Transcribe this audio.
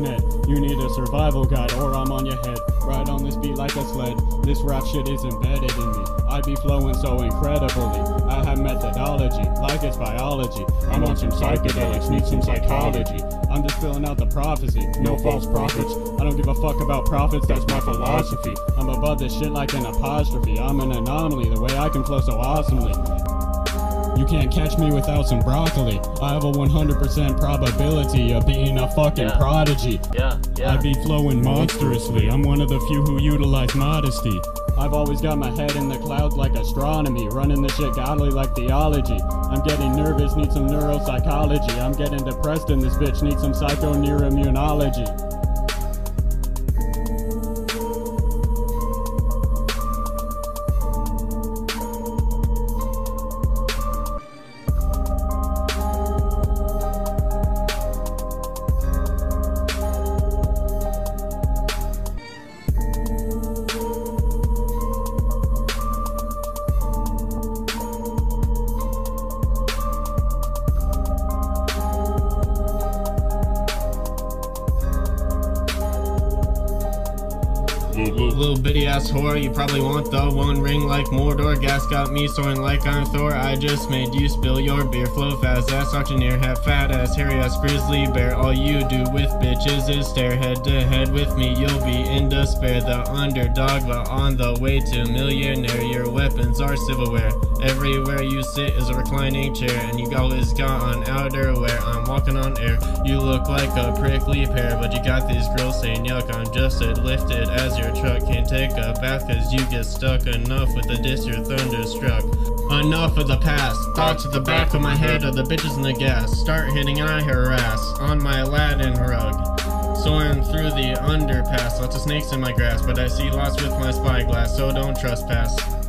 net. You need a survival guide or I'm on your head. Ride on this beat like a sled. This rap shit is embedded in me. I be flowing so incredibly. I have methodology, like it's biology. I'm on some psychedelics, need some psychology. I'm just filling out the prophecy, no false prophets. I don't give a fuck about prophets, that's my philosophy. I'm above this shit like an apostrophe. I'm an anomaly, the way I can flow so awesomely. You can't catch me without some broccoli. I have a 100% probability of being a fucking Yeah. prodigy. Yeah, yeah. I be flowing monstrously. I'm one of the few who utilize modesty. I've always got my head in the clouds like astronomy, running the shit godly like theology. I'm getting nervous, need some neuropsychology. I'm getting depressed in this bitch, need some psychoneuroimmunology. Little bitty ass whore, you probably want the one ring like Mordor. Gas got me soaring like I'm Thor. I just made you spill your beer. Flow fast ass auctioneer, have fat ass, hairy ass grizzly bear. All you do with bitches is stare head to head with me. You'll be in despair. The underdog, but on the way to millionaire. Your weapons are silverware. Everywhere you sit is a reclining chair, and you always got on outerwear. I'm walking on air. You look like a prickly pear, but you got these girls saying yuck. I'm just as lifted as your truck. Can't take a bath cause you get stuck. Enough with the diss, you're thunderstruck. Enough of the past. Thoughts at the back of my head are the bitches in the gas. Start hitting, I harass on my Aladdin rug. Soaring through the underpass, lots of snakes in my grass, but I see lots with my spyglass, so don't trespass.